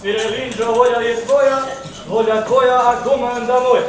Sire Linđo, volja je tvoja, volja tvoja, a komanda moja.